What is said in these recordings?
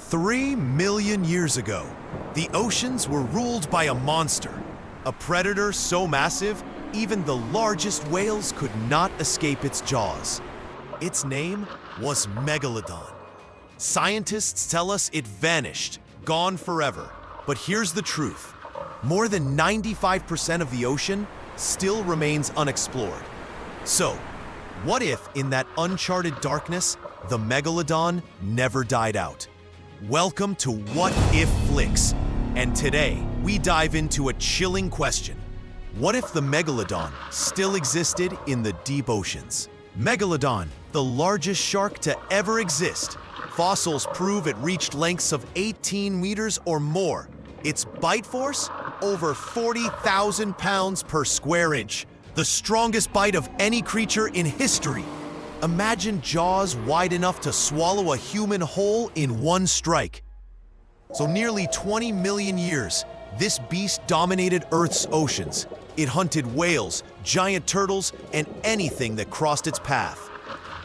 Three million years ago, the oceans were ruled by a monster, a predator so massive, even the largest whales could not escape its jaws. Its name was Megalodon. Scientists tell us it vanished, gone forever. But here's the truth. More than 95% of the ocean still remains unexplored. So, what if in that uncharted darkness, the Megalodon never died out? Welcome to What If Flix, and today we dive into a chilling question. What if the Megalodon still existed in the deep oceans? Megalodon, the largest shark to ever exist. Fossils prove it reached lengths of 18 meters or more. Its bite force? Over 40,000 pounds per square inch. The strongest bite of any creature in history. Imagine jaws wide enough to swallow a human whole in one strike. So nearly 20 million years, this beast dominated Earth's oceans. It hunted whales, giant turtles, and anything that crossed its path.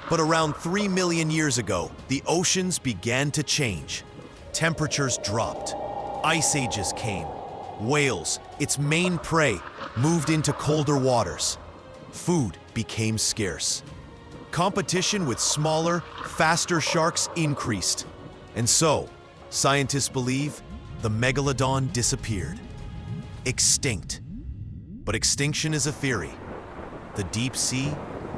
But around 3 million years ago, the oceans began to change. Temperatures dropped. Ice ages came. Whales, its main prey, moved into colder waters. Food became scarce competition with smaller, faster sharks increased. And so, scientists believe the megalodon disappeared. Extinct. But extinction is a theory. The deep sea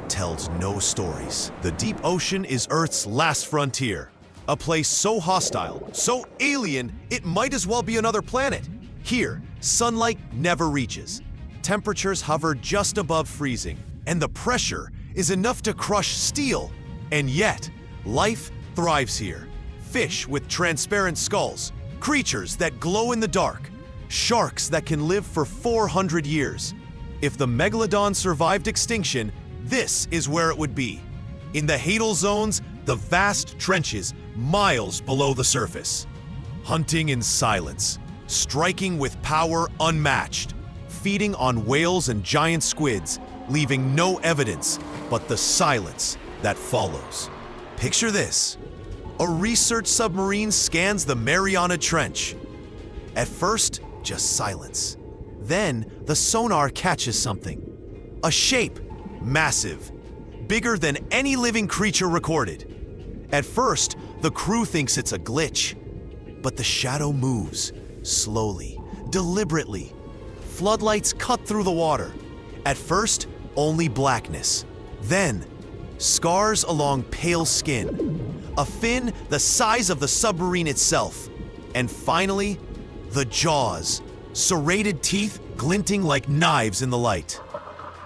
tells no stories. The deep ocean is Earth's last frontier. A place so hostile, so alien, it might as well be another planet. Here, sunlight never reaches. Temperatures hover just above freezing, and the pressure is enough to crush steel. And yet, life thrives here. Fish with transparent skulls, creatures that glow in the dark, sharks that can live for 400 years. If the megalodon survived extinction, this is where it would be. In the hadal zones, the vast trenches miles below the surface. Hunting in silence, striking with power unmatched, feeding on whales and giant squids, leaving no evidence but the silence that follows. Picture this. A research submarine scans the Mariana Trench. At first, just silence. Then, the sonar catches something. A shape, massive, bigger than any living creature recorded. At first, the crew thinks it's a glitch. But the shadow moves, slowly, deliberately. Floodlights cut through the water. At first, only blackness. Then, scars along pale skin, a fin the size of the submarine itself, and finally, the jaws, serrated teeth glinting like knives in the light.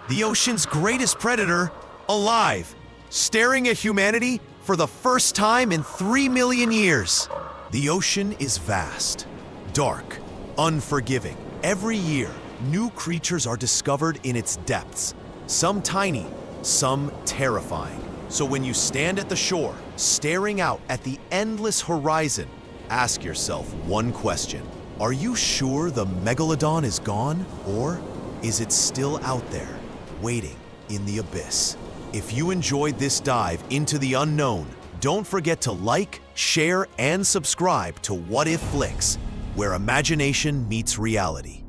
The ocean's greatest predator, alive, staring at humanity for the first time in three million years. The ocean is vast, dark, unforgiving. Every year, new creatures are discovered in its depths, some tiny, some terrifying. So when you stand at the shore, staring out at the endless horizon, ask yourself one question. Are you sure the megalodon is gone? Or is it still out there, waiting in the abyss? If you enjoyed this dive into the unknown, don't forget to like, share, and subscribe to What If Flix, where imagination meets reality.